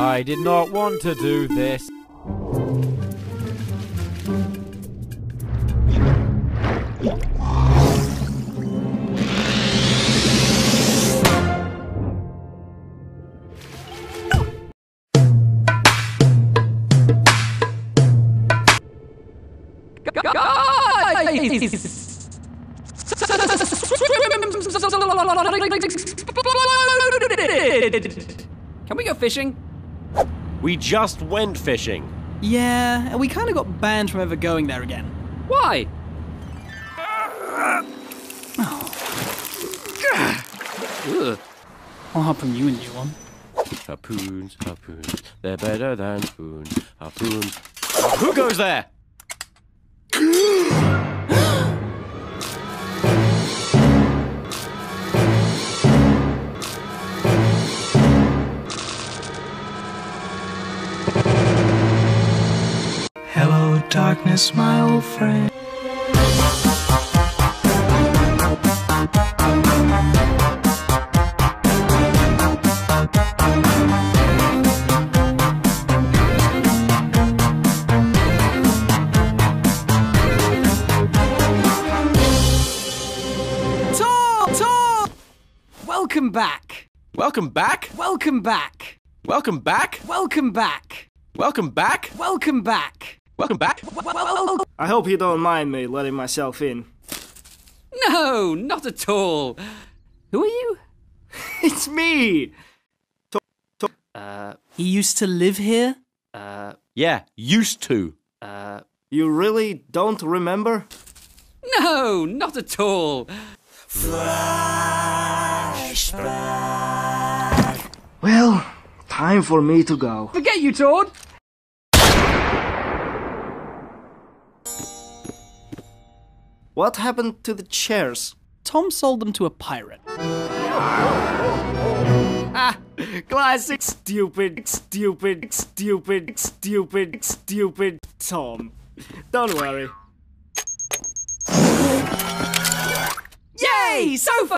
I did not want to do this. Can we go fishing? We just went fishing. Yeah, and we kind of got banned from ever going there again. Why? Oh. Ugh. I'll harpoon you a new one. Harpoons, harpoons, they're better than spoons. Harpoons. Who goes there? Darkness, my old friend. Tom! Tom! Welcome back. Welcome back. Welcome back. Welcome back. Welcome back. Welcome back. Welcome back. Welcome back. I hope you don't mind me letting myself in. No, not at all. Who are you? It's me! Uh, he used to live here? uh, Yeah, used to. uh. You really don't remember? No, not at all. Flashback. Well, time for me to go. Forget you, Toad. What happened to the chairs? Tom sold them to a pirate. Ah, classic stupid, stupid, stupid, stupid, stupid Tom. Don't worry. Yay! So far!